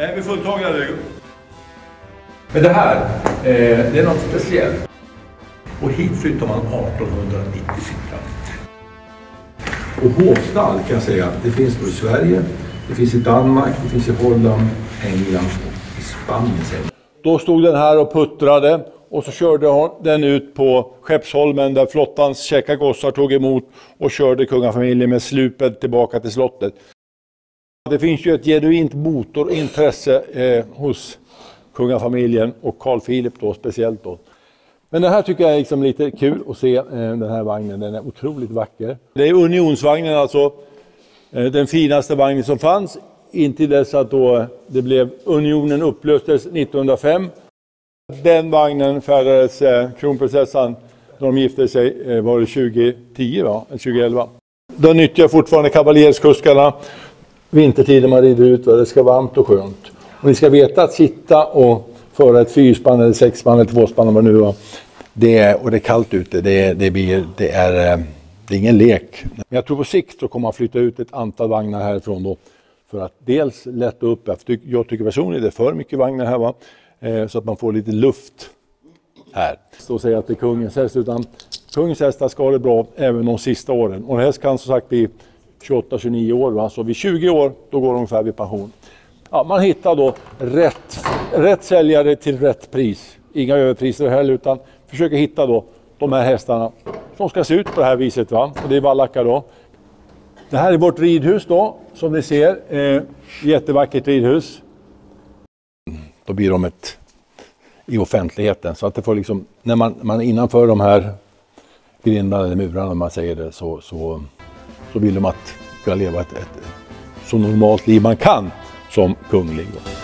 Är vi fulltaliga Men det här, eh, det är något speciellt. Och hit flyttar man 1894. Och hovstall kan jag säga, det finns då i Sverige, det finns i Danmark, det finns i Holland, England och i Spanien. säger. Då stod den här och puttrade och så körde den ut på Skeppsholmen där flottans käcka gossar tog emot och körde kungafamiljen med slupet tillbaka till slottet. Det finns ju ett genuint motorintresse eh, hos kungafamiljen och Carl Philip då speciellt då. Men det här tycker jag är liksom lite kul att se, eh, den här vagnen. Den är otroligt vacker. Det är unionsvagnen alltså, eh, den finaste vagnen som fanns intill dess att då det blev unionen upplöstes 1905. Den vagnen färdades eh, kronprinsessan när de gifte sig, eh, var det 2010 va? Eller 2011. De nyttjar fortfarande kavaljerskuskarna vintertid när man rider ut det ska vara varmt och skönt. Och ni ska veta att sitta och föra ett fyrspann eller sexspann eller tvåspann eller vad det nu var. Det är, och det är kallt ute, det det blir, det är, eh, det är ingen lek. Men jag tror på sikt så kommer man flytta ut ett antal vagnar härifrån då. För att dels lätta upp, jag tycker, personligen det är för mycket vagnar här va. Eh, så att man får lite luft här. Så säger att det är kungens häst, utan kungens hästar ska ha det bra även de sista åren. Och en häst kan som sagt bli 28-29 år, va? så vid 20 år då går de ungefär vid pension. Ja, man hittar då rätt, rätt säljare till rätt pris. Inga överpriser heller, utan försöker hitta då de här hästarna som ska se ut på det här viset. Va? Och det är vallackar då. Det här är vårt ridhus då, som ni ser. Eh, jättevackert ridhus. Då blir de ett i offentligheten. Så att det får liksom, när man, man är innanför de här grindarna eller murarna, om man säger det, så, så, så vill de att kunna leva ett, ett så normalt liv man kan som kunglig. Då.